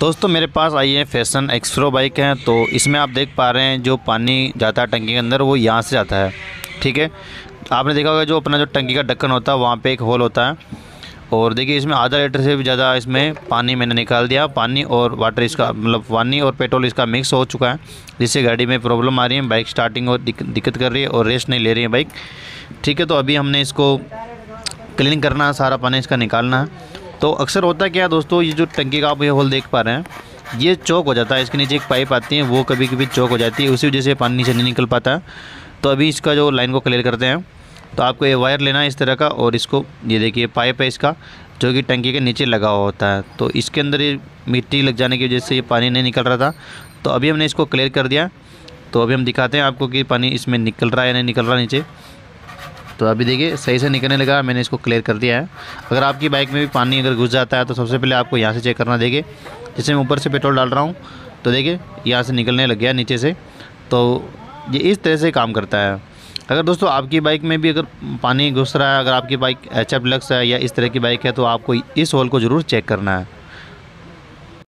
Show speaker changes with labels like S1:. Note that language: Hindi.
S1: दोस्तों, मेरे पास आई है फ़ैशन एक्सप्रो बाइक है तो इसमें आप देख पा रहे हैं जो पानी जाता है टंकी के अंदर, वो यहाँ से जाता है। ठीक है? आपने देखा होगा जो अपना जो टंकी का ढक्कन होता है, वहाँ पे एक होल होता है। और देखिए, इसमें आधा लीटर से भी ज़्यादा इसमें पानी मैंने निकाल दिया। पानी और वाटर इसका मतलब पानी और पेट्रोल इसका मिक्स हो चुका है, जिससे गाड़ी में प्रॉब्लम आ रही है, बाइक स्टार्टिंग और दिक्कत कर रही है और रेस्ट नहीं ले रही है बाइक। ठीक है तो अभी हमने इसको क्लीन करना है, सारा पानी इसका निकालना है। तो अक्सर होता है क्या दोस्तों, ये जो टंकी का आप ये होल देख पा रहे हैं, ये चौक हो जाता है। इसके नीचे एक पाइप आती है, वो कभी कभी चौक हो जाती है, उसी वजह से पानी नीचे नहीं निकल पाता। है तो अभी इसका जो लाइन को क्लियर करते हैं तो आपको ये वायर लेना है इस तरह का, और इसको, ये देखिए, पाइप है इसका, जो कि टंकी के नीचे लगा हुआ होता है। तो इसके अंदर ये मिट्टी लग जाने की वजह से ये पानी नहीं निकल रहा था। तो अभी हमने इसको क्लियर कर दिया। तो अभी हम दिखाते हैं आपको कि पानी इसमें निकल रहा है या नहीं निकल रहा नीचे। तो अभी देखिए, सही से निकलने लगा, मैंने इसको क्लियर कर दिया है। अगर आपकी बाइक में भी पानी अगर घुस जाता है तो सबसे पहले आपको यहाँ से चेक करना देखिए। जैसे मैं ऊपर से पेट्रोल डाल रहा हूँ तो देखिए, यहाँ से निकलने लग गया नीचे से। तो ये इस तरह से काम करता है। अगर दोस्तों, आपकी बाइक में भी अगर पानी घुस रहा है, अगर आपकी बाइक एच एफ़ लक्स है या इस तरह की बाइक है तो आपको इस होल को ज़रूर चेक करना है।